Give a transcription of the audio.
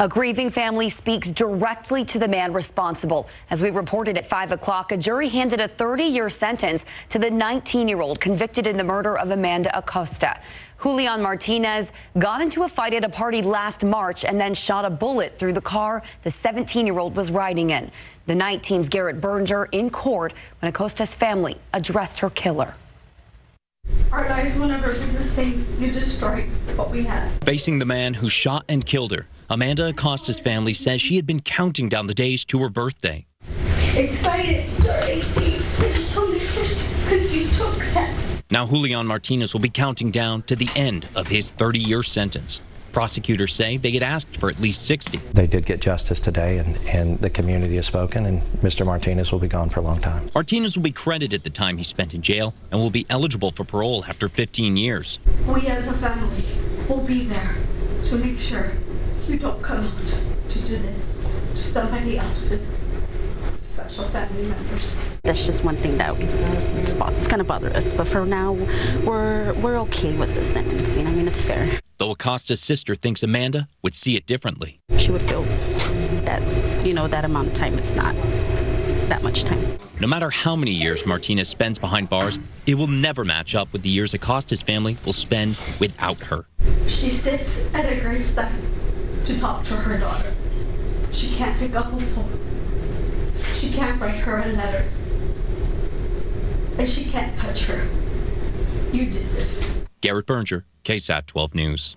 A grieving family speaks directly to the man responsible. As we reported at 5 o'clock, a jury handed a 30-year sentence to the 19-year-old convicted in the murder of Amanda Acosta. Julian Martinez got into a fight at a party last March and then shot a bullet through the car the 17-year-old was riding in. The night team's Garrett Brnger in court when Acosta's family addressed her killer. Our lives will never be the same. You destroyed what we had. Facing the man who shot and killed her, Amanda Acosta's family says she had been counting down the days to her birthday. Excited to turn 18. I just told me because you took that. Now Julian Martinez will be counting down to the end of his 30-year sentence. Prosecutors say they had asked for at least 60. They did get justice today, and, and the community has spoken, and Mr. Martinez will be gone for a long time. Martinez will be credited the time he spent in jail and will be eligible for parole after 15 years. We as a family will be there to make sure you don't come out to do this to somebody else's special family members. That's just one thing that it's, it's going to bother us. But for now, we're we're okay with the sentencing. I mean, it's fair. Though Acosta's sister thinks Amanda would see it differently. She would feel that you know that amount of time is not that much time. No matter how many years Martinez spends behind bars, it will never match up with the years Acosta's family will spend without her. She sits at a graveside to talk to her daughter. She can't pick up a phone. She can't write her a letter. And she can't touch her. You did this. Garrett Brnger, KSAT 12 News.